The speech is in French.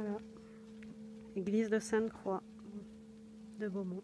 Voilà. Église de Sainte-Croix mm. de Beaumont.